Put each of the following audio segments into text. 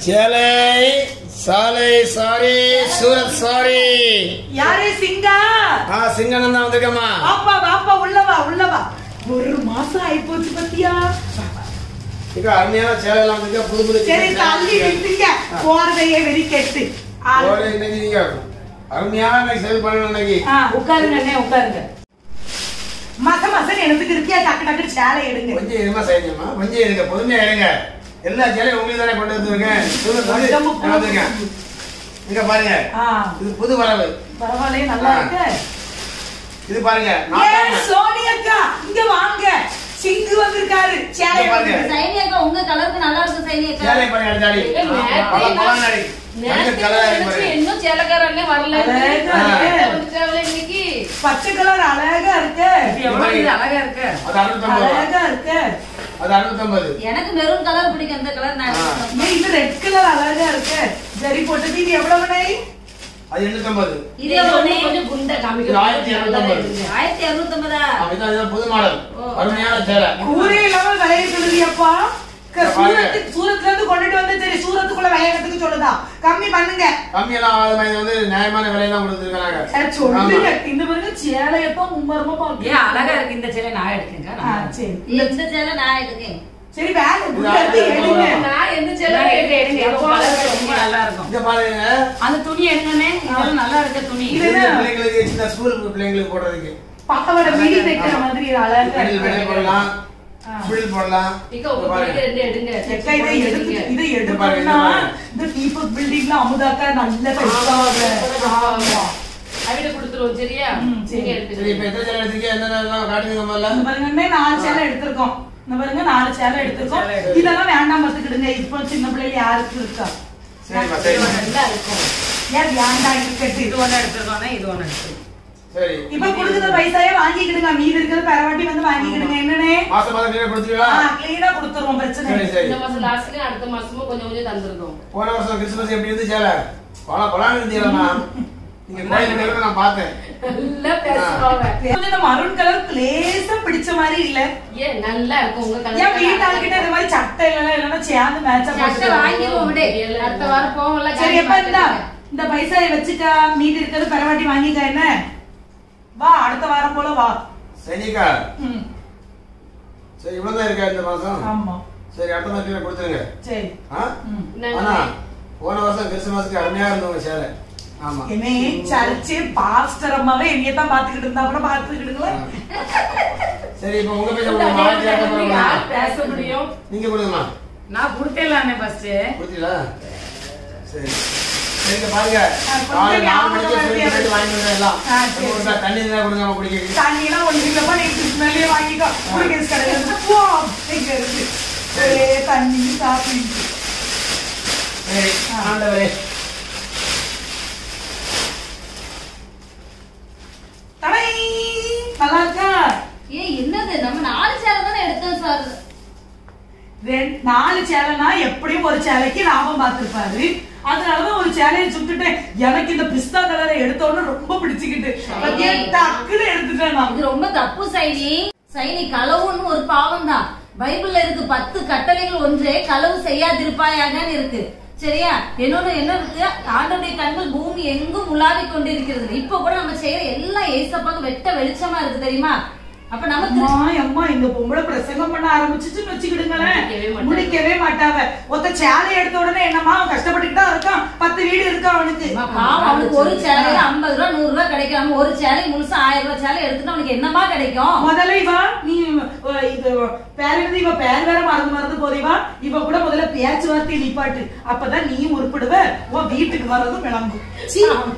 சேலை சாலை sorry Surat sorry. யாரே சிங்கா? ஆ சிங்கனம் தான் வந்திருக்கம்மா. வாப்பா வாப்பா உள்ளவா உள்ளவா ஒரு மாசம் ஆயிப்போச்சு பத்தியா? இங்க அருமையான சேலை எல்லாம் வந்திருக்க புது புது சரி தள்ளி நிறுத்துங்க. போறதையே வெறி கெட்டு. ஒரு இன்னைக்கு நீங்க அருமையான சேல் பண்ணணும் இன்னைக்கு. ஆ, உட்காருங்க அண்ணே உட்காருங்க. மச மசன் எனக்கு இருக்கியா? டக்கு டக்கு சேலை எடுங்க. கொஞ்சம் இருமா செய்யுங்கம்மா கொஞ்சம் இருங்க பொறுமையா இருங்க எல்லா சேலையும் உங்களுக்கு தானே கொண்டு வந்திருக்கேன் சூரத் வந்து உடம்பு பூ. நான் வந்திருக்கேன் இங்க பாருங்க. இது புது வரவு. பரவாயில்லையே நல்லா. இருக்கு. இது பாருங்க. சோனி அக்கா இங்க வாங்க. சிங்கு வந்திருக்காரு. சேலை பாருங்க. எடுத்துட்டு. சைனி அக்கா உங்க கலருக்கு நல்லா இருக்கும் சைனி அக்கா சேலை பாருங்க அடிச்சாடி ஏய், நேத்து பல பல நான்- நாடி நேத்து கலர் நினைச்சு பாருங்க. இன்னும் சேலக்காரனே வரல இருக்கு. இன்னைக்கு. பச்சை கலர் அழகா இருக்கு. அழகா இருக்கு. அழகா இருக்கு. அது அறுநூத்தம்பது. எனக்கு மெரூன் கலர் பிடிக்கும். அந்த கலர் நான் இது ரெட் கலர் அழகா இருக்கு. சரி போட்டது இது எவ்வளவு நை அது எண்ணூத்தம்பது இது எவ்வளவு கொஞ்சம் குண்டை ஆயிரத்தி இருநூத்தம்பது. காமிக்க ஆயிரத்தி இதுதான் புது மாடல். ஓ. அருமையான சேலை. ஊரே இல்லாம விளைய சொல்லுதியப்பா சூரத்துல இருந்து கொண்டுட்டு வந்து சரி சூரத்துக்குள்ள விளையாடுறதுக்கு சொல்லுதா. கம்மி பண்ணுங்க. கம்மியெல்லாம் ஆகாத மாதிரி இது வந்து நியாயமான கொடுத்துருக்காங்க சொல்லுங்க. இந்த பிறகு சேலையப்பா மும்மரமா பாக்கு அழகா இருக்கு இந்த சேலை நான் எடுக்கேங்க சரி. இந்த சேலை நான் எடுக்கேன். சரி அந்த துணி எடுங்கண்ணே நல்லா இருக்க துணி? பிள்ளைங்களுக்கு சின்ன ஸ்கூல் பிள்ளைங்களுக்கு போடுறதுக்கு. பக்கவட மிடி தைக்கிற மாதிரி அழகா போடலாம். ஸ்பிடில் போடலாம். இந்த தீபக் பில்டிங்ல அமுதாக்கா நல்ல நாலு சேலை எடுத்திருக்கோம். இந்த பாருங்க நாலு சேலை எடுத்திருக்கோம். இதெல்லாம் வேண்டாம் பார்த்துக்கிடுங்க. இப்போ சின்ன பிள்ளைங்க யாருக்கு இருக்கா? ஏன் வேண்டாம் இருக்கட்டு இது ஒண்ணு எடுத்துருக்கோம் இது ஒண்ணு எடுத்துருக்கோம் சரி. இப்ப கொடுக்குற பைசாயே வாங்கிக்கிடுங்க. மீதி இருக்கிறது பரவாட்டி வந்து வாங்கிக்கிடுங்க. என்னனே மாசம் மாசம் நீங்க கொடுத்துருவீங்களா? கிளீனா கொடுத்துருவோம். பிரச்சனை இல்லை. இந்த மாசம் லாஸ்ட்லயும் அடுத்த மாசமும் கொஞ்சம் கொஞ்சம் தந்துருக்கோம். போன வருஷம் கிறிஸ்துமஸ் எப்படி இருந்து சேலை? பல பலான்னு இருந்தீங்களா நீங்க கோயில் நான் பார்த்தேன். நல்லா பேசுவாங்க. இந்த மரூன் கலர் லேசா பிடிச்ச மாதிரி இல்ல. ஏன் நல்லா இருக்கும். உங்க ஏன் வீட்டாளுகிட்ட இந்த மாதிரி சட்டை இல்லைன்னா இல்லைன்னா சேர்ந்து மேட்சா போட்டு வாங்கிடுவோம் விடு. அடுத்த வாரம் போவோம்ல சரி எப்ப இந்தா இந்த பைசாயை வச்சுட்டா மீதி இருக்கிறது பரவாட்டி வாங்கிக்க என்ன? வா அடுத்த வாரம் போல வா. சரிக்கா ம், சரி இவ்வளவுதான் இருக்கா இந்த மாசம்? ஆமா. சரி அடுத்த மாசம் கொடுத்துருங்க. சரி. ஆனா போன வருஷம் கிறிஸ்துமஸ்க்கு அருமையா இருந்தவங்க சேலை. ஆமா. என்னே சர்ச்சு பாஸ்டர் அம்மாவே என்னைய தான் பாத்துக்கிட்டு இருந்தா கூட பாத்துக்கிட்டுங்களா சரி இப்ப உங்க பேச முடியும்? நீங்க கொடுங்கம்மா நான் கொடுத்தேன் ஃபர்ஸ்ட் கொடுத்தீங்களா? சரி. பாருங்க. நாலு மணிக்கு. போயிட்டு எல்லாம் சரி. குடா தண்ணி இருந்தா கொடுங்க நம்ம குடிக்க. தண்ணி எல்லாம் ஒண்ணு இல்லப்பா நீ மேலேயே வாங்கிக்கோ. குடிக்கிற கடையில இருந்து போ இங்க இருக்கு. ஒரே தண்ணி சரி ஆண்டவரே. தடை! நல்லா இருக்கா? ஏய் என்னது? நம்ம நாலு சேலை தானே எடுத்தோம் சார். நாலு சேலைனா எப்படியும் ஒரு சேலைக்கு லாபம் பார்த்திருப்பாரு. அதனாலதான் ஒரு சேலையை சுட்டுட்டேன் எனக்கு இந்த பிஸ்தா கலரை எடுத்த உடனே ரொம்ப பிடிச்சுக்கிட்டு. டக்குன்னு எடுத்துட்டேன் இது ரொம்ப தப்பு சைனி. சைனி களவுன்னு ஒரு பாவம் தான் பைபிள்ல இருக்கு பத்து கட்டளைகள் ஒன்றே களவு செய்யாதிருப்பாயாங்கன்னு இருக்கு. சரியா? இன்னொன்னு என்ன இருக்கு? ஆண்டோடைய கண்கள் பூமி எங்கும் உலாவிக் கொண்டிருக்கிறது. இப்ப கூட நம்ம செய்யற எல்லாம் ஏசப்பாக்கு வெட்ட வெளிச்சமா இருக்கு தெரியுமா? அப்ப நமக்கு அம்மா இந்த பொம்பளை பிரசங்கம் பண்ண ஆரம்பிச்சுச்சுன்னு வச்சுக்கிடுங்களேன். முடிக்கவே மாட்டாவ ஒத்த சேலை எடுத்த உடனே என்னம்மா அவன் கஷ்டப்பட்டுக்கிட்டு இருக்கான். பத்து வீடு இருக்கா அவனுக்கு? பாவம் அவனுக்கு ஒரு சேலையில ஐம்பது ரூபா நூறு ரூபாய் கிடைக்காம ஒரு சேலை முழுசா ஆயிரம் ரூபாய் சேலை எடுத்துட்டு அவனுக்கு என்னமா கிடைக்கும்? முதல்ல இவா நீ இது பேர் எழுதி இவ பேர் வேற மறந்து மறந்து போதிவா இவ. கூட முதல்ல பேச்சுவார்த்தை நிப்பாட்டு. அப்பதான் நீ உருப்பிடுவ. உன் வீட்டுக்கு வர்றதும் விளங்கும்.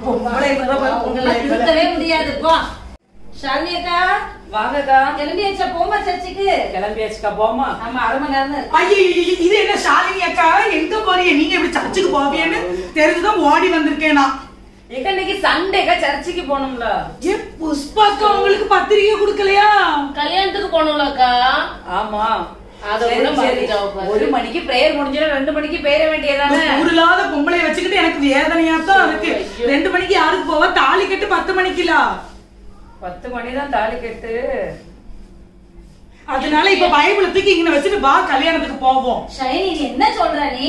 பொம்பளை. திருத்தவே முடியாது. ஷாலினி அக்கா வாங்கக்கா. கிளம்பியாச்சா போமா சர்ச்சுக்கு? கிளம்பியாச்சுக்கா போமா ஆமா அரை மணி நேரம். ஐயையையே, இது என்ன ஷாலினி அக்கா எங்க போறீங்க? நீங்க எப்படி சர்ச்சுக்கு போவீன்னு தெரிஞ்சுதான் ஓடி வந்திருக்கேன்? நான் எங்க இன்னைக்கு சண்டேக்கா சர்ச்சுக்கு போகணும்ல? ஏ புஷ்பாக்கா உங்களுக்கு பத்திரிக்கை கொடுக்கலையா? கல்யாணத்துக்கு போகணும்லக்கா. ஆமா. ஒரு மணிக்கு பிரேயர் முடிஞ்சிடும் ரெண்டு மணிக்கு பேர வேண்டியதானே ஊரில்லாத பொம்பளை வச்சுக்கிட்டு எனக்கு வேதனையா தான் இருக்கு ரெண்டு மணிக்கு யாருக்கு போவா? தாலி கட்டு பத்து மணிக்குலா? பத்து மணி தான் தாலி கட்டு. அதனால இப்ப பைபிள் தூக்கி இங்க வச்சுட்டு வா கல்யாணத்துக்கு போவோம். ஷைனி நீ என்ன சொல்ற? நீ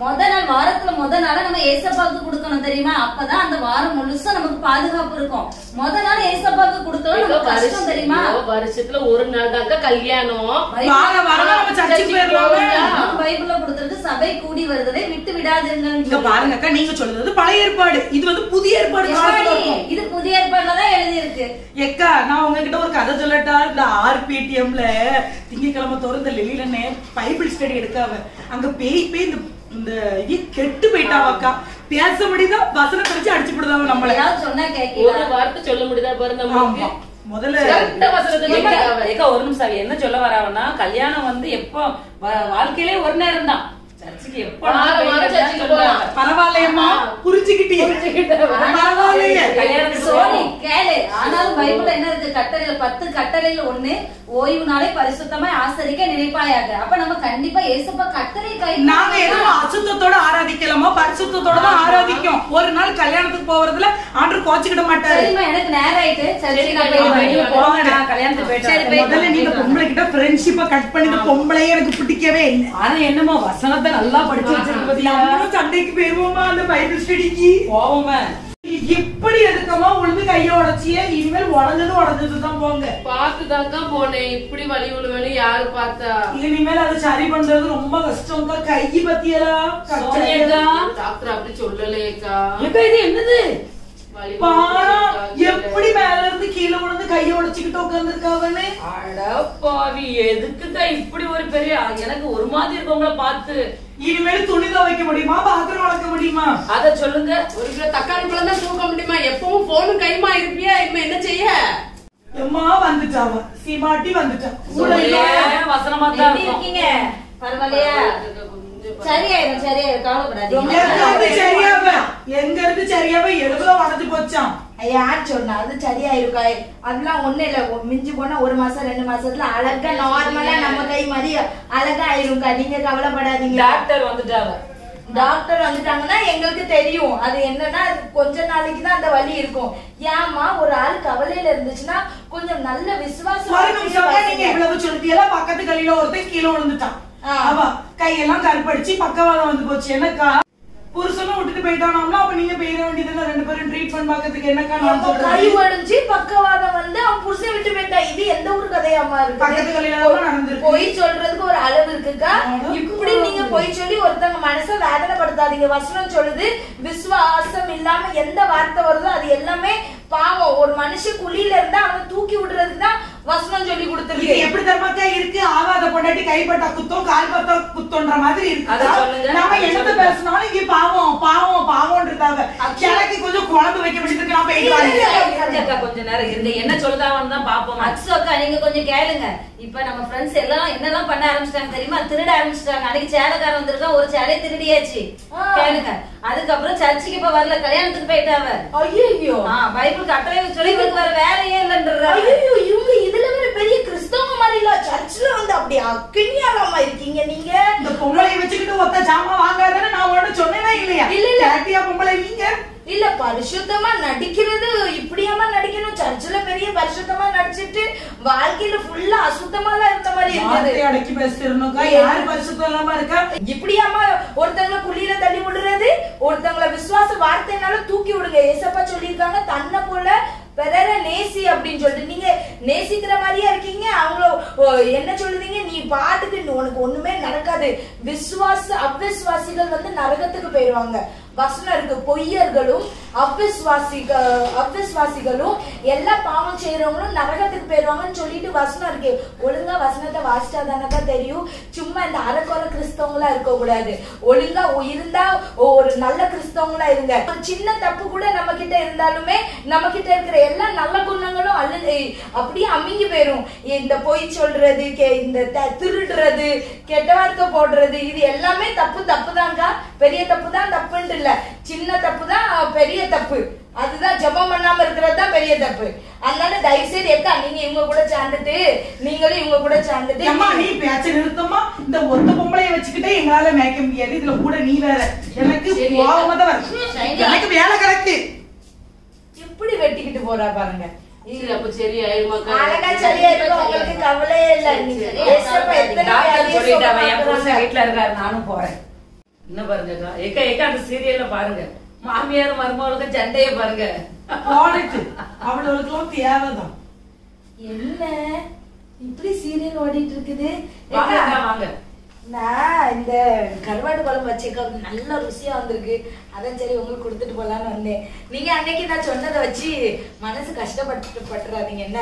முத நாள் வாரத்துல முத நாள நம்ம ஏசப்பாவுக்கு கொடுக்கணும் தெரியுமா? அப்பதான் அந்த வாரம் முழுசா நமக்கு பாதுகாப்பு இருக்கும். முத நாள் ஏசப்பாவுக்கு கொடுத்தோம் நமக்கு கஷ்டம் தெரியுமா? வருஷத்துல ஒரு நாள் தாங்க கல்யாணம். பைபிள்ல கொடுத்திருக்கு சபை கூடி வருவதை விட்டு விடாதுங்க பாருங்க அக்கா நீங்க சொல்றது பழைய ஏற்பாடு. இது வந்து புதிய ஏற்பாடு. இது புதிய ஏற்பாடுல தான் எழுதி இருக்கு எக்கா நான் உங்ககிட்ட ஒரு கதை சொல்லட்டா? இந்த ஆர்பிடிஎம்ல திங்கக்கிழமை திறந்த லெலிலன்னு பைபிள் ஸ்டடி எடுக்காவ அங்க பேய் பேய் இந்த இந்த இது கெட்டு போயிட்டாவக்கா? பேச முடியுதா வசனம் படிச்சு அடிச்சு விடுதாவ நம்மள? ஏதாவது சொன்னா ஒரு கேட்கல வார்த்தை சொல்ல முடியுதா? பாரு நம்மளுக்கு. ஆமா. முதல்ல ஒரு நிமிஷம் என்ன சொல்ல வராவன்னா கல்யாணம் வந்து எப்போ வ- வாழ்க்கையிலே ஒரு நேரம் தான் பரவாயில்லையம்மா கேளு. ஆனாலும் என்ன இருக்கு? கட்டளையில பத்து கட்டளையில ஒண்ணு. ஓய்வு நாளை பரிசுத்தமாய் ஆசரிக்க நினைப்பாயாக. அப்ப நம்ம கண்டிப்பா ஏசப்பா கட்டளை கை நாங்க எதுவும் அசுத்தத்தோட ஆராதிக்கலாமா பரிசுத்தத்தோட தான் ஆராதிக்கும். ஒரு நாள் கல்யாணத்துக்கு போறதுல ஆண்டு கோச்சுக்கிட மாட்டாரு. எனக்கு நேரம் ஆயிட்டு. சரி நான் கல்யாணத்துக்கு போயிட்டு முதல்ல நீங்க பொம்பளை கிட்ட ஃப்ரெண்ட்ஷிப்ப கட் பண்ணி பொம்பளையே எனக்கு பிடிக்கவே இல்லை. ஆனா என்னமோ வசனத்தை நல்லா படிச்சு வச்சிருக்கு பாத்தியா? நம்மளும் சண்டைக்கு போயிருவோமா அந்த பைபிள் ஸ்டடிக்கு? போவோமே. இப்படி எதுக்கமா உழுந்து கைய உடைச்சியே? இனிமேல் உடஞ்சது உடஞ்சது தான் போங்க. பாத்துதாக்கா போனேன். இப்படி வலி விழுவேன்னு யாரு பார்த்தா? இனிமேல் அதை சரி பண்றது ரொம்ப கஷ்டம் கை பத்தியலா சோனியக்கா. டாக்டர் அப்படி சொல்லலையேக்கா. இது என்னது. எப்படி மேல இருந்து கீழே விழுந்து கைய உடைச்சுக்கிட்டு உட்காந்துருக்காவன்னு அடப்பாவி எதுக்குக்கா இப்படி ஒரு பெரிய எனக்கு ஒரு மாதிரி இருக்கவங்கள பார்த்து இனிமேல் துணி துவைக்க முடியுமா பாத்திரம் வளர்க்க முடியுமா அத சொல்லுங்க ஒரு கிலோ தக்காளி பழம் தான் தூக்க முடியுமா எப்பவும் போனும் கைமா இருப்பியா இப்ப என்ன செய்ய எம்மா வந்துட்டாவ சீமாட்டி வந்துட்டா வசனமா தான் இருக்கீங்க பரவாயில்லையா சரியாயிரும் சரியாயிரும். கவலைப்படாதீங்க. சரியாவ. எங்க இருந்து சரியாவ எழுபதுல உடஞ்சு போச்சான் யார் சொன்னா அது சரியா இருக்கா அதெல்லாம் ஒண்ணு இல்ல. மிஞ்சி போனா ஒரு மாசம் ரெண்டு மாசத்துல அழகா நார்மலா நம்ம கை மாதிரி அழகா ஆயிரும்க்கா. நீங்க கவலைப்படாதீங்க. டாக்டர் வந்துட்டாவ டாக்டர் வந்துட்டாங்கன்னா எங்களுக்கு தெரியும். அது என்னன்னா அது கொஞ்ச நாளைக்கு தான் அந்த வலி இருக்கும். ஏமா ஒரு ஆள் கவலையில இருந்துச்சுன்னா கொஞ்சம் நல்ல விசுவாசம் நீங்க இவ்வளவு சொல்லிட்டீங்களா பக்கத்து கல்லில ஒருத்தன் கீழே விழுந்துட்டான். அவ கையெல்லாம் கருப்படிச்சு பக்கவாதம் வந்து போச்சு. என்னக்கா? புருஷனும் விட்டுட்டு போயிட்டானாம்னா அப்ப நீங்க போயிட வேண்டியதுல ரெண்டு பேரும் ட்ரீட்மெண்ட் பாக்கிறதுக்கு என்னக்கா நான் கை உடைஞ்சு பக்கவாதம் வந்து அவன் புருஷன் விட்டு போயிட்டா இது எந்த ஊர் கதையாமா பக்கத்து இருக்கு கல்லில தான் நடந்திருக்கு. பொய் சொல்றதுக்கு ஒரு அளவு இருக்குக்கா? இப்படி நீங்க பொய் சொல்லி ஒருத்தவங்க மனசை வேதனைப்படுத்தாதீங்க. வசனம் சொல்லுது விசுவாசம் இல்லாம எந்த வார்த்தை வருதோ அது எல்லாமே பாவம். ஒரு மனுஷன் குழியில இருந்தா அவனை தூக்கி விடுறதுக்கு தான் வசனம் சொல்லி கொடுத்துருக்கு. எப்படி தர்மாக்கா இருக்கு. ஆவாத பொண்டாட்டி கைப்பட்டா குத்தம் கால் பத்தா குத்தோன்ற மாதிரி இருக்கு. நம்ம என்னத்த பேசினாலும் இங்க பாவம் பாவம் பாவம்ன்றதாவ எனக்கு கொஞ்சம் குழம்பு வைக்க வேண்டியதுக்கு நான் போயிட்டு கொஞ்ச நேரம் இருங்க. என்ன சொல்லுதாவன்னு தான் பாப்போம் அக்ஸு அக்கா நீங்க கொஞ்சம் கேளுங்க. இப்ப நம்ம ஃப்ரெண்ட்ஸ் எல்லாம் என்னெல்லாம் பண்ண ஆரம்பிச்சிட்டாங்க தெரியுமா? திருட ஆரம்பிச்சிட்டாங்க. அன்னைக்கு சேலைக்காரன் வந்திருக்கான் ஒரு சேலை திருடியாச்சு. கேளுங்க. அதுக்கப்புறம் சர்ச்சுக்கு இப்ப வரல கல்யாணத்துக்கு போயிட்டாவ ஐயோ ஆ, பைபிள் கட்டளை சொல்லி இவருக்கு வேற வேலையே இல்லைன்றாங்க ஐயோ இவங்க இதுல வேற பெரிய கிறிஸ்தவங்க மாதிரி இல்ல. சர்ச்ல வந்து அப்படி அக்கினியாலாமா இருக்கீங்க நீங்க. இந்த பொம்பளை வச்சுக்கிட்டு ஒத்த ஜாமா வாங்காதானே நான் உடனே சொன்னேனா இல்லையா? இல்ல, இல்ல. பொம்பளை நீங்க? இல்ல பரிசுத்தமா நடிக்கிறது இப்படியாமா நடிக்கணும்? சர்ச்சில் பெரிய பரிசுத்தமா நடிச்சிட்டு வாழ்க்கையில ஃபுல்லா அசுத்தமா இருந்த மாதிரி இருக்குது. அடக்கி பேசிருந்தோக்கா யாரு பரிசுத்தம் இல்லாம இருக்கா? இப்படியாமா ஒருத்தங்கள குழியில தள்ளி விடுறது ஒருத்தங்கள விசுவாச வார்த்தைனால தூக்கி விடுங்க. ஏசப்பா சொல்லியிருக்காங்க தன்னை போல பிறர நேசி அப்படின்னு சொல்லிட்டு. நீங்க நேசிக்கிற மாதிரியா இருக்கீங்க. அவங்கள என்ன சொல்லுதீங்க? நீ பாட்டுக்கு உனக்கு ஒண்ணுமே நடக்காது. விசுவாச அவ்விசுவாசிகள் வந்து நரகத்துக்கு போயிருவாங்க. வசனம் இருக்கு பொய்யர்களும் அவ்விஸ்வாசிக அவ்விஸ்வாசிகளும் எல்லா பாவம் செய்யறவங்களும் நரகத்துக்கு போயிடுவாங்கன்னு சொல்லிட்டு வசனம் இருக்கு. ஒழுங்கா வசனத்தை வாசிச்சா தானக்கா தெரியும். சும்மா இந்த அரைக்குறை கிறிஸ்தவங்களா இருக்க கூடாது ஒழுங்கா இருந்தா ஒரு நல்ல கிறிஸ்தவங்களா இருங்க. ஒரு சின்ன தப்பு கூட நம்ம கிட்ட இருந்தாலுமே நம்ம கிட்ட இருக்கிற எல்லா நல்ல குணங்களும் அல்ல அப்படியே அமுங்கி போயிரும். இந்த பொய் சொல்றது இந்த த- திருடுறது கெட்ட வார்த்தை போடுறது இது எல்லாமே தப்பு தப்பு தாங்க பெரிய தப்பு தான் தப்புன்ட்டு இல்ல. சின்ன தப்பு தான் பெரிய தப்பு. அதுதான் ஜெபம் பண்ணாம இருக்கிறது தான் பெரிய தப்பு. அதனால தயவு செய்து எக்கா நீங்க இவங்க கூட சேர்ந்துட்டு நீங்களும் இவங்க கூட சேர்ந்துட்டு அம்மா நீ பேச்ச நிறுத்தமா இந்த ஒத்த பொம்பளைய வச்சுக்கிட்டே எங்களால மேய்க்க முடியாது. இதுல கூட நீ வேற. எனக்கு. கோவமா தான். எனக்கு வேலை கிடக்கு எப்படி வெட்டிக்கிட்டு போறா பாருங்க. வீட்டுல இருக்காரு நானும் போறேன். என்ன பாருங்க ஏக்கா ஏக்கா அந்த சீரியல்ல பாருங்க. மாமியார் மருமகளுக்கும் சண்டைய பாருங்க. ப்ராடக்ட் அவளுக்கு தேவைதான். என்ன? இப்படி சீரியல் ஓடிட்டு இருக்குது. வாங்க வாங்க. நான் இந்த கருவாடு குழம்பு வச்சேக்கா நல்ல ருசியா வந்திருக்கு. அதான் சரி உங்களுக்கு கொடுத்துட்டு போலான்னு வந்தேன். நீங்க அன்னைக்கு நான் சொன்னதை வச்சு மனசு கஷ்டப்பட்டு பட்டுறாதீங்க என்ன?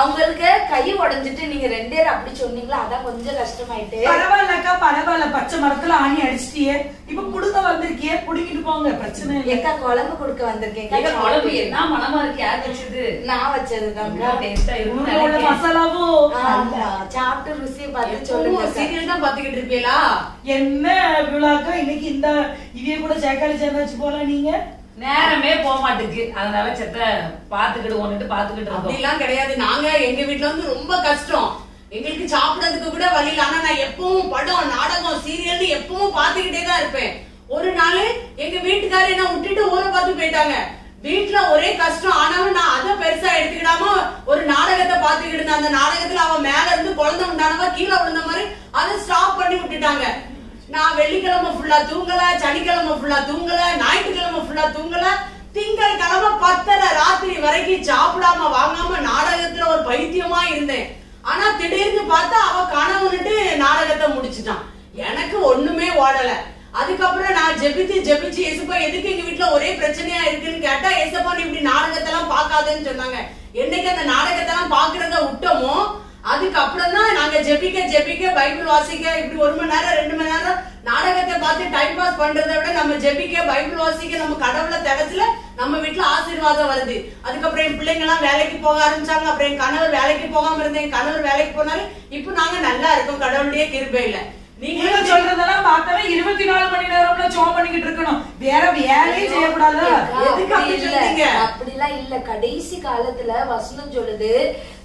அவங்களுக்கு கை உடைஞ்சிட்டு நீங்க ரெண்டே பேர் அப்படி சொன்னீங்களா? அதான் கொஞ்சம் கஷ்டமாயிட்டு. பரவாயில்லக்கா பரவாயில்ல. பச்சை மரத்துல ஆணி அடிச்சிட்டியே. இப்ப புடுங்க வந்திருக்கியே புடிக்கிட்டு போங்க பிரச்சனை இல்லை. ஏக்கா குழம்பு கொடுக்க வந்திருக்கேன். குழம்பு என்ன மனமா இருக்கு? யார் வச்சது? நான் உள்ள மசாலாவும். சாப்பிட்டு ருசியை பார்த்து சொல்லுங்க. சீரியல் தான் பாத்துக்கிட்டு இருப்பீங்களா என்ன விழாக்கா? இன்னைக்கு இந்த இவிய கூட சேக்காளி சேர்ந்தாச்சு போல நீங்க? நேரமே போக மாட்டேங்குது அதனால செத்த பாத்துக்கிட்டு ஒண்ணுட்டு பாத்துக்கிட்டு அப்படிலாம் கிடையாது. நாங்க எங்க வீட்ல வந்து ரொம்ப கஷ்டம். எங்களுக்கு சாப்பிடறதுக்கு கூட வழி இல்ல. ஆனா நான் எப்பவும் படம் நாடகம் சீரியல் எப்பவும் பாத்துக்கிட்டே தான் இருப்பேன். ஒரு நாள் எங்க வீட்டுக்காரர் என்ன விட்டுட்டு ஊரை பார்த்து போயிட்டாங்க. வீட்டுல ஒரே கஷ்டம். ஆனாலும் நான் அதை பெருசா எடுத்துக்கிடாம ஒரு நாடகத்தை பாத்துக்கிட்டு இருந்தேன். அந்த நாடகத்துல அவன் மேல இருந்து குழந்தை உண்டானவா கீழே விழுந்த மாதிரி அதை ஸ்டாப் பண்ணி விட்டுட்டாங்க. நான் வெள்ளிக்கிழமை ஃபுல்லா தூங்கல சனிக்கிழமை ஃபுல்லா தூங்கல ஞாயிற்றுக்கிழமை ஃபுல்லா தூங்கல. திங்கள் கிழமை பத்தரை ராத்திரி வரைக்கும் சாப்பிடாம வாங்காம நாடகத்துல ஒரு பைத்தியமா இருந்தேன். ஆனா திடீர்னு பார்த்தா அவ கணவன்ட்டு நாடகத்தை முடிச்சுட்டான். எனக்கு ஒண்ணுமே ஓடலை. அதுக்கப்புறம் நான் ஜெபிச்சு ஜெபிச்சு ஏசப்பா எதுக்கு எங்க வீட்டுல ஒரே பிரச்சனையா இருக்குன்னு கேட்டா ஏசப்பா நீ இப்படி நாடகத்தெல்லாம் பார்க்காதேன்னு சொன்னாங்க. என்னைக்கு அந்த நாடகத்தெல்லாம் பாக்குறத விட்டோமோ அதுக்கப்புறம் தான் நாங்க ஜெபிக்க ஜெபிக்க பைபிள் வாசிக்க இப்படி ஒரு மணி நேரம் ரெண்டு மணி நேரம் நாடகத்தை பார்த்து டைம் பாஸ் பண்றதை விட நம்ம ஜெபிக்க பைபிள் வாசிக்க நம்ம கடவுளை தடத்துல நம்ம வீட்டுல ஆசீர்வாதம் வருது. அதுக்கப்புறம் என் பிள்ளைங்க எல்லாம் வேலைக்கு போக ஆரம்பிச்சாங்க. அப்புறம் என் கணவர் வேலைக்கு போகாம இருந்தேன். என் கணவர் வேலைக்கு போனாரு. இப்போ நாங்க நல்லா இருக்கோம். கடவுளுடைய கிருபையில. நீங்க நீங்க சொல்றதெல்லாம் பார்த்தவன் இருபத்தி நாலு மணி நேரம்ல சோம் பண்ணிக்கிட்டு இருக்கணும். வேற வேலையே செய்யக்கூடாதா? எதுக்கு அப்படி? அப்படிலாம் இல்ல. கடைசி காலத்துல வசனம் சொல்லுது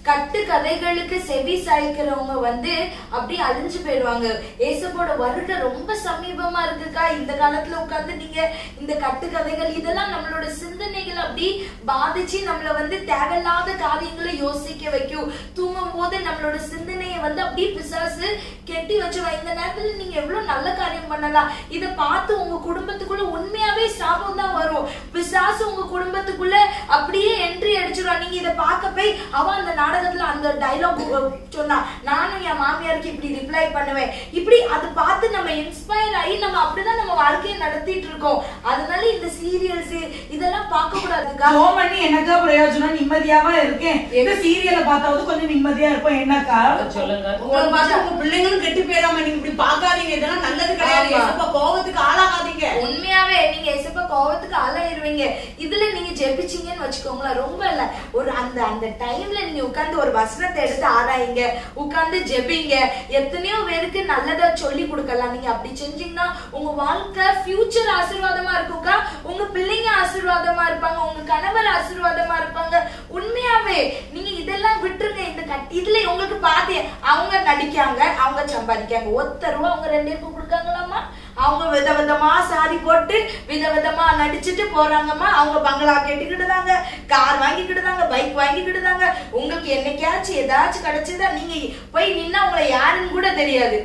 கட்டு கதைகளுக்கு செவி சாய்க்கிறவங்க வந்து அப்படியே அழிஞ்சு போயிடுவாங்க. ஏசப்போட வருடம் ரொம்ப சமீபமா இருக்குக்கா. இந்த காலத்துல உட்கார்ந்து நீங்க இந்த கட்டு கதைகள் இதெல்லாம் நம்மளோட சிந்தனைகள் அப்படி பாதிச்சு நம்மள வந்து தேவையில்லாத காரியங்களை யோசிக்க வைக்கும். தூங்கும் போது நம்மளோட சிந்தனையை வந்து அப்படியே பிசாசு கெட்டி வச்சிருவாங்க இந்த நேரத்துல நீங்க எவ்வளவு நல்ல காரியம் பண்ணலாம். இத பார்த்து உங்க குடும்பத்துக்குள்ள உண்மையாவே சாபம் தான் வரும். பிசாசு உங்க குடும்பத்துக்குள்ள அப்படியே என்ட்ரி அடிச்சிருவா. நீங்க இத பார்க்க போய் அவ அந்த நாடகத்துல அந்த டைலாக் சொன்னா நானும் என் மாமியாருக்கு இப்படி ரிப்ளை பண்ணுவேன். இப்படி அதை பார்த்து நம்ம இன்ஸ்பயர் ஆகி நம்ம அப்படிதான் நம்ம வாழ்க்கையை நடத்திட்டு இருக்கோம். அதனால இந்த சீரியல்ஸ் இதெல்லாம் பார்க்க கூடாதுக்கா? சோம் பண்ணி எனக்கா பிரயோஜனம்? நிம்மதியாவா இருக்கேன். இந்த சீரியலை பார்த்தாவது கொஞ்சம் நிம்மதியா இருப்போம் என்னக்கா? சொல்லுங்க. உங்களை பார்த்து உங்க பிள்ளைங்களும் கெட்டு போயிடாம நீங்க இப்படி பார்க்காதீங்க. இதெல்லாம் நல்லது கிடையாது. ஆமா. ஏசப்பா கோவத்துக்கு ஆளாகாதீங்க. உண்மையாவே நீங்க எசப்ப கோவத்துக்கு ஆளாயிருவீங்க. இதுல நீங்க ஜெபிச்சீங்கன்னு வச்சுக்கோங்களேன். ரொம்ப இல்ல. ஒரு அந்த அந்த டைம்ல நீங்க உட்கார்ந்து ஒரு வசனத்தை எடுத்து ஆராயிங்க உட்கார்ந்து ஜெபிங்க. எத்தனையோ பேருக்கு நல்லதா சொல்லி கொடுக்கலாம். நீங்க அப்படி செஞ்சீங்கன்னா உங்க வாழ்க்கை ஃபியூச்சர் ஆசீர்வாதமா இருக்கும்க்கா? உங்க பிள்ளைங்க ஆசீர்வாதமா இருப்பாங்க உங்க கணவர் ஆசீர்வாதமா இருப்பாங்க. உண்மையாவே நீங்க இதெல்லாம் விட்டுருங்க. இந்த கட் இதுல உங்களுக்கு பாதி அவங்க நடிக்காங்க அவங்க சம்பாதிக்காங்க. ஒத்த ரூபா அவங்க ரெண்டு பேருக்கும் கொடுக்காங்களாமா அவங்க வித விதமா சாரி போட்டு வித விதமா நடிச்சுட்டு போறாங்கம்மா. அவங்க பங்களா கட்டிக்கிட்டுதாங்க கார் வாங்கிக்கிட்டுதாங்க பைக் வாங்கிக்கிட்டுதாங்க உங்களுக்கு என்னைக்காச்சும் ஏதாச்சும் கிடைச்சதா நீங்க போய் நின்னா உங்களை யாருன்னு கூட தெரியாது.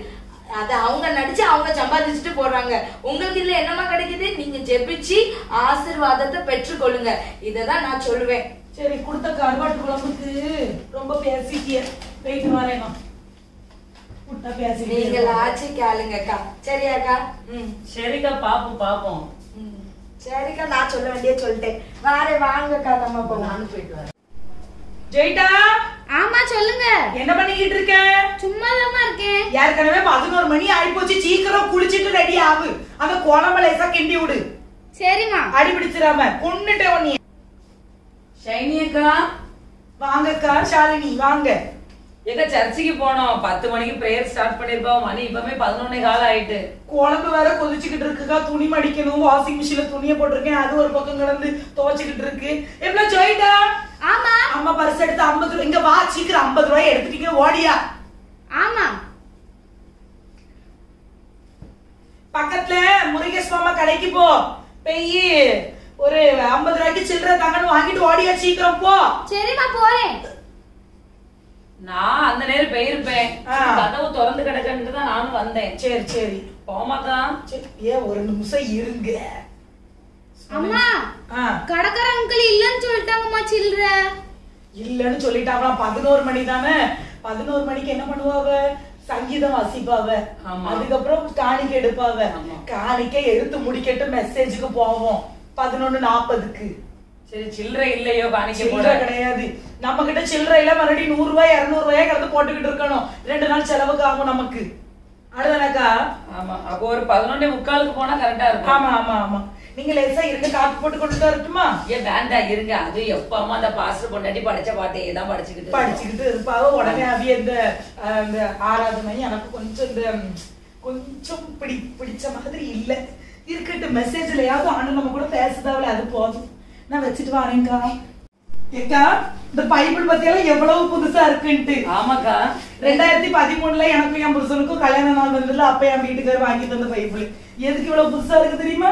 அதை அவங்க நடிச்சு அவங்க சம்பாதிச்சுட்டு போறாங்க. உங்களுக்கு இதுல என்னமா கிடைக்குது? நீங்க ஜெபிச்சு ஆசீர்வாதத்தை பெற்றுக்கொள்ளுங்க. இததான் நான் சொல்லுவேன். சரி கொடுத்த கருவாட்டு குழம்புக்கு ரொம்ப பேசிக்கிய போயிட்டு வரேன் நீங்கள். ஆச்சு கேளுங்கக்கா. சரியாக்கா? ம். சரிக்கா பாப்போம் பாப்போம். சரிக்கா நான் சொல்ல வேண்டிய சொல்லிட்டேன். வாரே வாங்கக்கா நம்ம போலாம் நானும் போயிட்டு வரேன். ஜெயிட்டா ஆமா சொல்லுங்க. என்ன பண்ணிக்கிட்டு இருக்க? சும்மாதாம்மா இருக்கேன். ஏற்கனவே பதினோரு மணி ஆயிப்போச்சு. சீக்கிரம் குளிச்சிட்டு ரெடி ஆகு அந்த குழம்பு லேசா கிண்டி விடு. சரிம்மா. அடி பிடிச்சிடாம கொன்னுட்டே உன்னைய. ஷைனி அக்கா. வாங்கக்கா ஷாலினி வாங்க. எங்க சர்ச்சுக்கு போனோம். பத்து மணிக்கு பிரேயர் ஸ்டார்ட் பண்ணிருப்போம் மணி இப்பவே பதினொன்னே காலம் ஆயிட்டு. குழம்பு வேற கொதிச்சுக்கிட்டு இருக்குக்கா. துணி மடிக்கணும். வாஷிங் மிஷின்ல துணியை போட்டிருக்கேன். அது ஒரு பக்கம் கிடந்து துவைச்சுக்கிட்டு இருக்கு. எவ்வளவு ஜோயிட்டா? ஆமா. அம்மா பரிசு எடுத்து ஐம்பது ரூபாய் இங்க வா சீக்கிரம் ஐம்பது ரூபாய் எடுத்துட்டீங்க ஓடியா. ஆமா. பக்கத்துல முருகேஷ் மாமா கடைக்கு போ. பெய் ஒரு ஐம்பது ரூபாய்க்கு சில்லறை தாங்கன்னு வாங்கிட்டு ஓடியா சீக்கிரம் போ. சரிம்மா போறேன். நான் அந்த நேரம் போயிருப்பேன். கதவு திறந்து கிடக்குன்ட்டு தான் நானும் வந்தேன். சரி சரி. போமாக்கா சரி ஏன் ஒரு நிமிஷம் இருங்க. அம்மா கடைக்கார அங்கிள் இல்லன்னு சொல்லிட்டாங்கம்மா சில்லற இல்லன்னு சொல்லிட்டாங்களாம். பதினோரு மணி தானே. பதினோரு மணிக்கு என்ன பண்ணுவாவ? சங்கீதம் வாசிப்பாவ. ஆமா. அதுக்கப்புறம் காணிக்கை எடுப்பாவ. காணிக்கை எடுத்து முடிக்கட்டு மெசேஜுக்கு போவோம். பதினொன்னு நாற்பதுக்கு சரி சில்லறை இல்லையோ காணிக்க சில்லறை கிடையாது. நம்ம கிட்ட சில்லறை இல்ல மறுபடியும் நூறு ரூபாய் இருநூறு ரூபாய் கடந்து போட்டுக்கிட்டு இருக்கணும். ரெண்டு நாள் செலவுக்கு ஆகும் நமக்கு. அடுதனக்கா ஆமா அப்போ ஒரு பதினொன்னே முக்காலுக்கு போனா கரெக்டா இருக்கும். ஆமா ஆமா ஆமா. நீங்க லேசா இருங்க காப்பி போட்டு கொண்டு வரட்டுமா ஏன் வேண்டாம் இருங்க. அது எப்ப அம்மா அந்த பாஸ்டர் பொண்டாட்டி படிச்ச பாட்டையே தான் படிச்சுக்கிட்டு. படிச்சுக்கிட்டு இருப்பாவ. உடனே அவிய இந்த அஹ், இந்த ஆராதனை எனக்கு கொஞ்சம் இந்த கொஞ்சம் பிடி பிடிச்ச மாதிரி இல்ல. இருக்கட்டும் மெசேஜ்லயாவது ஆண்டு நம்ம கூட பேசுதாவில அது போதும். நான் வச்சுட்டு வரேன்க்கா. ஏக்கா இந்த பைபிள் பத்தியெல்லாம் எவ்வளவு புதுசா இருக்குன்ட்டு. ஆமாக்கா. ரெண்டாயிரத்தி பதிமூணுல எனக்கும் என் புருஷனுக்கும் கல்யாண நாள் வந்ததுல அப்ப என் வீட்டுக்காரர் வாங்கி தந்த பைபிள். எதுக்கு இவ்வளவு புதுசா இருக்கு தெரியுமா?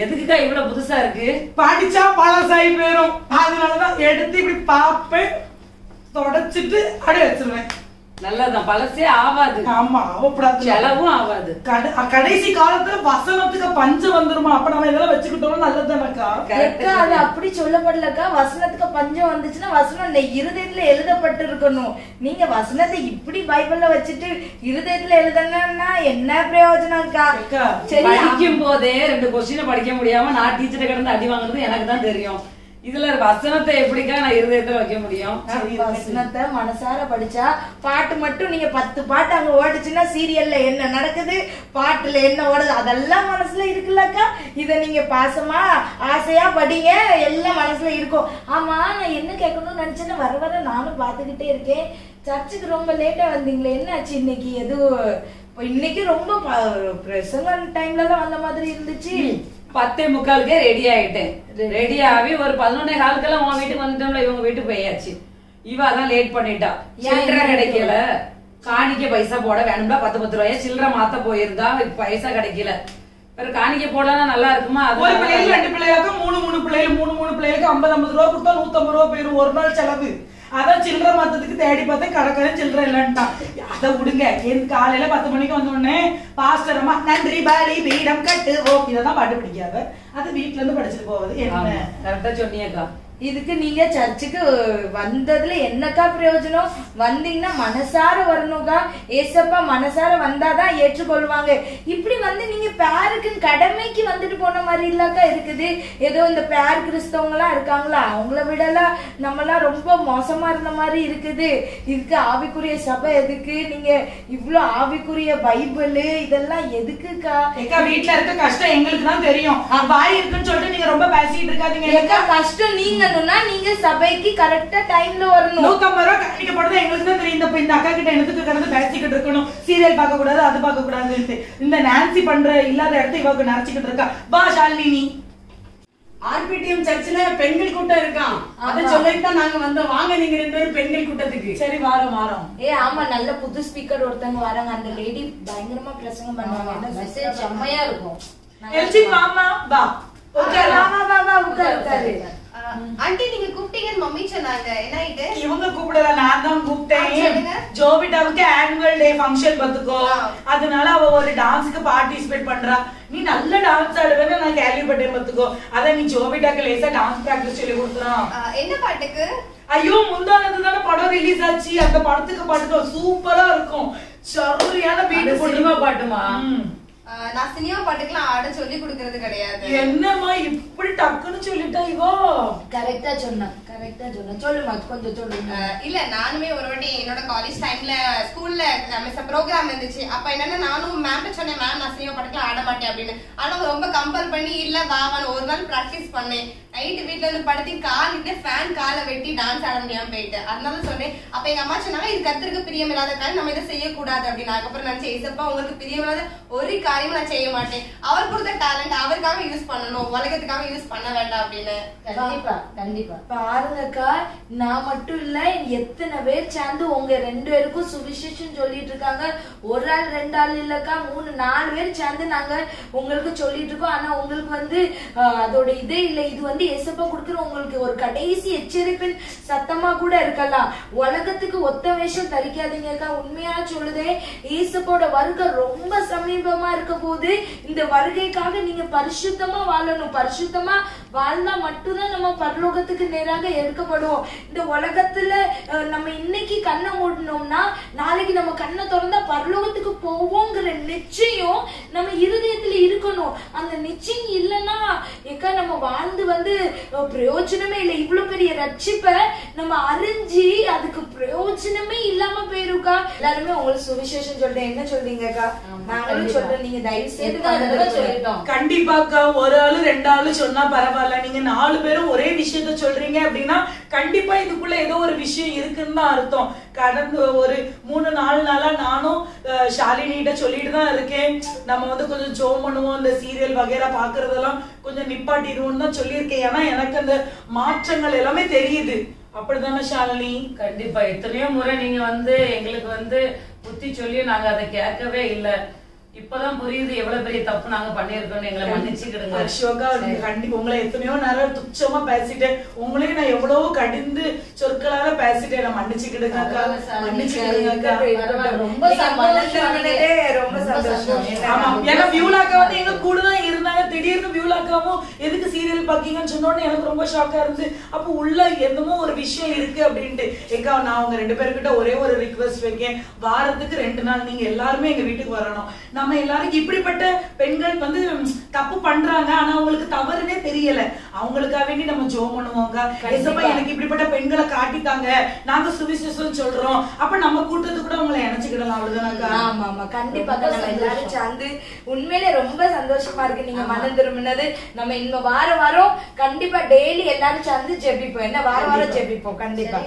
எதுக்குக்கா இவ்வளவு புதுசா இருக்கு? படிச்சா பழசாயி போயிரும். அதனாலதான் எடுத்து இப்படி பாப்பேன் தொடச்சிட்டு அப்படியே வச்சிருவேன். நல்லதுதான். பழசே ஆவாது. ஆமா அவப்படாது செலவும் ஆவாது. கட- கடைசி காலத்துல வசனத்துக்கு பஞ்சம் வந்துருமா? அப்ப நம்ம இதெல்லாம் வச்சுக்கிட்டோம் நல்லதுதானக்கா? அக்கா அது அப்படி சொல்லப்படலக்கா. வசனத்துக்கு பஞ்சம் வந்துச்சுன்னா வசனம் இந்த இருதயத்துல எழுதப்பட்டு இருக்கணும் நீங்க வசனத்தை இப்படி பைபிள்ல வச்சுட்டு இருதயத்துல எழுதணும்னா என்ன பிரயோஜனம்க்கா சரி படிக்கும் போதே ரெண்டு கொஸ்டினை படிக்க முடியாம நான் டீச்சர் கிடந்து அடி வாங்குறது எனக்கு தான் தெரியும். இதுல வசனத்தை எப்படிக்கா நான் இருதயத்துல வைக்க முடியும்? வசனத்தை மனசார படிச்சா பாட்டு மட்டும் நீங்க பத்து பாட்டு அங்க ஓடுச்சுன்னா சீரியல்ல என்ன நடக்குது பாட்டுல என்ன ஓடுது அதெல்லாம் மனசுல இருக்குல்லக்கா. இத நீங்க பாசமா ஆசையா படிங்க எல்லாம் மனசுல இருக்கும். ஆமா நான் என்ன கேட்கணும்னு நினைச்சேன்னா வர வர நானும் பாத்துக்கிட்டே இருக்கேன். சர்ச்சுக்கு ரொம்ப லேட்டா வந்தீங்களே என்னாச்சு இன்னைக்கு? எதுவும் இன்னைக்கு ரொம்ப பிரசங்க டைம்ல எல்லாம் வந்த மாதிரி இருந்துச்சு. பத்தே முக்காலுக்கே ரெடி ஆயிட்டேன். ரெடி ஆகி ஒரு பதினொன்னே காலுக்கெல்லாம் உன் வீட்டுக்கு வந்துட்டோம்ல இவங்க வீட்டுக்கு போயாச்சு. இவ அதான் லேட் பண்ணிட்டா. சில்லறை கிடைக்கல. காணிக்க பைசா போட வேணும்டா பத்து பத்து ரூபாயா? சில்லறை மாத்த போயிருந்தா பைசா கிடைக்கல. பிறகு காணிக்க போடலாம் நல்லா இருக்குமா? ஒரு நல்லா பிள்ளைகள் இல்ல. ரெண்டு பிள்ளைகளுக்கு மூணு மூணு பிள்ளைகள் மூணு மூணு பிள்ளைகளுக்கு ஐம்பது ஐம்பது ரூபா கொடுத்தா நூத்தம்பது ரூபா போயிரும் ஒரு நாள் செலவு. அதான் சில்லறை மத்ததுக்கு தேடி பார்த்தேன் கடற்கரை சில்லற இல்லைன்ட்டான் அதை விடுங்க. என் காலையில பத்து மணிக்கு வந்த உடனே பாஸ்டர் அம்மா நன்றி வீடம் பீடம் ஓ இதான் பாட்டு பிடிக்காத. அது வீட்டுல இருந்து படிச்சுட்டு போவது என்ன? கரெக்டா சொன்னியக்கா இதுக்கு நீங்க சர்ச்சுக்கு வந்ததுல என்னக்கா பிரயோஜனம்? வந்தீங்கன்னா மனசார வரணும்க்கா. ஏசப்பா மனசார வந்தாதான் ஏற்றுக்கொள்வாங்க. இப்படி வந்து நீங்க பேருக்குன்னு கடமைக்கு வந்துட்டு போன மாதிரி இல்லக்கா இருக்குது. ஏதோ இந்த பேர் கிறிஸ்தவங்க எல்லாம் இருக்காங்களா? அவங்கள விடலாம் நம்மலாம் ரொம்ப மோசமா இருந்த மாதிரி இருக்குது. இதுக்கு ஆவிக்குரிய சபை எதுக்கு? நீங்க இவ்ளோ ஆவிக்குரிய பைபிள் இதெல்லாம் எதுக்குக்கா? ஏக்கா வீட்ல இருக்க கஷ்டம் எங்களுக்கு தான் தெரியும் வாய் இருக்குன்னு சொல்லிட்டு நீங்க ரொம்ப பேசிட்டு இருக்காதீங்க. கஷ்டம் நீங்கணும்னா நீங்க சபைக்கு கரெக்டா டைம்ல வரணும். நூத்தம்பது ரூபா காணிக்க போடுறது எங்களுக்கு தான் தெரியும். இந்த இந்த அக்கா கிட்ட எடுத்துட்டு கிடந்து பேசிக்கிட்டு இருக்கணும். சீரியல் பார்க்க கூடாது அது பார்க்க கூடாதுன்ட்டு இந்த நான்சி பண்ற இல்லாத இடத்த இவங்க நினைச்சுக்கிட்டு இருக்கா. பா ஷாலினி. ஆர்பிடிஎம் சர்ச்சில் பெண்கள் கூட்டம் இருக்கான் அதை சொல்லிட்டு தான் நாங்க வந்தோம். வாங்க நீங்க ரெண்டு பேரும் பெண்கள் கூட்டத்துக்கு. சரி வாரம் வாரம். ஏ ஆமா நல்ல புது ஸ்பீக்கர் ஒருத்தவங்க வராங்க. அந்த லேடி பயங்கரமா பிரசங்கம் பண்ணுவாங்க. மெசேஜ் செம்மையா இருக்கும். எல்சி மாமா வா. உட்காரு. வா, வா, வா, வா, உட்காரு, உட்காரு. ஆண்டி நீங்க கூப்பிட்டீங்கன்னு மம்மி சொன்னாங்க. என்ன ஆயிட்டு இவங்க கூப்பிடல நான் தான் கூப்பிட்டேன். ஜோபிட்டாவுக்கு ஆனுவல் டே ஃபங்க்ஷன் பார்த்துக்கோ. ஆ. அதனால அவ ஒரு டான்ஸ்க்கு பார்ட்டிசிபேட் பண்றா. நீ நல்ல டான்ஸ் ஆடுவேன்னு நான் கேள்விப்பட்டேன் பார்த்துக்கோ. அத நீ ஜோபிட்டாக்கு லேசா டான்ஸ் பிராக்டிஸ் சொல்லி கொடுத்துறான் என்ன பாட்டுக்கு? ஐயோ முந்தானது தானே படம் ரிலீஸ் ஆச்சு. அந்த படத்துக்கு பாட்டுக்கு சூப்பரா இருக்கும். சரியான அது பீட் சினிமா பாட்டுமா? ஆ, நான் சினிமா பாட்டுக்கெல்லாம் ஆட சொல்லி கொடுக்கறது கிடையாது. என்னம்மா இப்படி டக்குன்னு சொல்லிட்டா இவோ? கரெக்டா சொன்ன கரெக்டா சொன்ன சொல்லுமா கொஞ்சம் சொல்லுங்க இல்ல நானுமே ஒரு வாட்டி என்னோட காலேஜ் டைம்ல ஸ்கூல்ல ப்ரோக்ராம் இருந்துச்சு. அப்ப என்னன்னா நானும் மேம் சொன்னேன் மேம் நான் சினிமா பாட்டுக்கெல்லாம் ஆட மாட்டேன் அப்படின்னு. ஆனா அவங்க ரொம்ப கம்பல் பண்ணி இல்ல வா வான்னு ஒரு நாள் பிராக்டிஸ் பண்ணேன். நைட்டு வீட்டுல இருந்து படுத்தி காலிட்டு ஃபேன் காலை வெட்டி டான்ஸ் ஆட முடியாம போயிட்டு. அதனால சொன்னேன். அப்ப எங்க அம்மா சொன்னாங்க இது கத்திற்கு பிரியமில்லாத காரியம் நம்ம இதை செய்யக்கூடாது அப்படின்னு. அதுக்கப்புறம் நான் செய்யப்பா உங்களுக்கு பிரியமில்லாத ஒரு காரியமும் நான் செய்ய மாட்டேன். அவர் கொடுத்த டேலண்ட் அவருக்காக யூஸ் பண்ணணும். உலகத்துக்காக யூஸ் பண்ண வேண்டாம் அப்படின்னு. கண்டிப்பா கண்டிப்பா. பாருங்கக்கா நான் மட்டும் இல்ல எத்தனை பேர் சேர்ந்து உங்க ரெண்டு பேருக்கும் சுவிசேஷம் சொல்லிட்டு இருக்காங்க. ஒரு ஆள் ரெண்டு ஆள் இல்லக்கா மூணு நாலு பேர் சேர்ந்து நாங்க உங்களுக்கு சொல்லிட்டு இருக்கோம். ஆனா உங்களுக்கு வந்து அதோட இதே இல்லை. இது வந்து எசப்பா கொடுக்குற உங்களுக்கு ஒரு கடைசி எச்சரிப்பின் சத்தமா கூட இருக்கலாம் உலகத்துக்கு ஒத்த வேஷம் தரிக்காதீங்கக்கா உண்மையா சொல்லுதே ஈசப்போட வருகை ரொம்ப சமீபமா இருக்க போது இந்த வருகைக்காக நீங்க பரிசுத்தமா வாழணும். பரிசுத்தமா வாழ்ந்தா மட்டும்தான் நம்ம பரலோகத்துக்கு நேராக எடுக்கப்படுவோம் இந்த உலகத்துல நம்ம இன்னைக்கு கண்ணை மூடணும்னா நாளைக்கு நம்ம கண்ணை திறந்தா பரலோகத்துக்கு போவோங்கிற நிச்சயம் நம்ம இருதயத்துல இருக்கணும். அந்த நிச்சயம் இல்லைன்னா ஏக்கா நம்ம வாழ்ந்து வந்து பிரயோஜனமே இல்லை. இவ்வளவு பெரிய ரட்சிப்பை நம்ம அறிஞ்சு அதுக்கு பிரயோஜனமே இல்லாம போயிருக்கா? எல்லாருமே உங்களுக்கு சுவிசேஷம் சொல்றேன். என்ன சொல்றீங்கக்கா? நாங்களும். சொல்றேன் நீங்க தயவு செய்து கண்டிப்பாக்கா ஒரு ஆளு ரெண்டு ஆளு சொன்னா பரவாயில்ல. நீங்க நாலு பேரும் ஒரே விஷயத்த சொல்றீங்க அப்படின்னா கண்டிப்பா இதுக்குள்ள ஏதோ ஒரு விஷயம் இருக்குன்னு தான் அர்த்தம். கடந்த ஒரு மூணு நாலு நாளா நானும் அஹ், ஷாலினிகிட்ட சொல்லிட்டு தான் இருக்கேன். நம்ம வந்து கொஞ்சம் ஜோம் பண்ணுவோம். இந்த சீரியல் வகைரா பாக்குறதெல்லாம் கொஞ்சம் நிப்பாட்டிடுவோம்னு தான் சொல்லியிருக்கேன். ஏன்னா எனக்கு அந்த மாற்றங்கள் எல்லாமே தெரியுது. அப்படிதானே ஷாலினி? கண்டிப்பா. எத்தனையோ முறை நீங்க வந்து எங்களுக்கு வந்து புத்தி சொல்லி நாங்க அதை கேட்கவே இல்லை. இப்பதான் புரியுது எவ்வளவு பெரிய தப்பு நாங்க பண்ணிருக்கோம்னு எங்களை மன்னிச்சுக்கிடுங்க. அசோகா கண்டிப்பா உங்களை எத்தனையோ நேரம் துச்சமா பேசிட்டேன் உங்களையும் நான் எவ்வளவோ கடிந்து சொற்களால பேசிட்டேன். நான் மன்னிச்சுக்கிடுங்க அக்கா பரவாயில்ல சார், மன்னிச்சுக்கிடுங்க அக்கா பரவாயில்ல, ரொம்ப சந்தோஷம் ரொம்ப. ஆமா ஏன்னா வியூலாக்கா வந்து எங்க கூட தான் இருந்தாங்க. திடீர்னு வியூலாக்காவும் எதுக்கு சீரியல் பாக்கீங்கன்னு சொன்னோன்னு எனக்கு ரொம்ப ஷாக்கா இருந்து அப்ப உள்ள என்னமோ ஒரு விஷயம் இருக்கு அப்படின்ட்டு. ஏக்கா நான் உங்க ரெண்டு பேர்கிட்ட ஒரே ஒரு ரிக்வெஸ்ட் வைக்கேன். வாரத்துக்கு ரெண்டு நாள் நீங்க எல்லாருமே எங்க வீட்டுக்கு வரணும். நம்ம எல்லாருக்கும் இப்படிப்பட்ட பெண்கள் வந்து தப்பு பண்றாங்க. ஆனா அவங்களுக்கு தவறுனே தெரியல. அவங்களுக்காக வேண்டி நம்ம ஜோம் பண்ணுவோங்க. எனக்கு இப்படிப்பட்ட பெண்களை காட்டித்தாங்க. நாங்க சுவிசேஷம் சொல்றோம். அப்ப நம்ம கூட்டத்துக்கு கூட அவங்களை இணைச்சுக்கிடலாம். அவ்வளவுதானக்கா? ஆமா ஆமா. கண்டிப்பா நம்ம எல்லாரும் சேர்ந்து உண்மையிலே ரொம்ப சந்தோஷமா இருக்கு. நீங்க மனம் திரும்பினது. நம்ம இந்த வாரம் வாரம் கண்டிப்பா டெய்லி எல்லாரும் சேர்ந்து ஜெபிப்போம். என்ன? வாரம் வாரம் ஜெபிப்போம். கண்டிப்பா?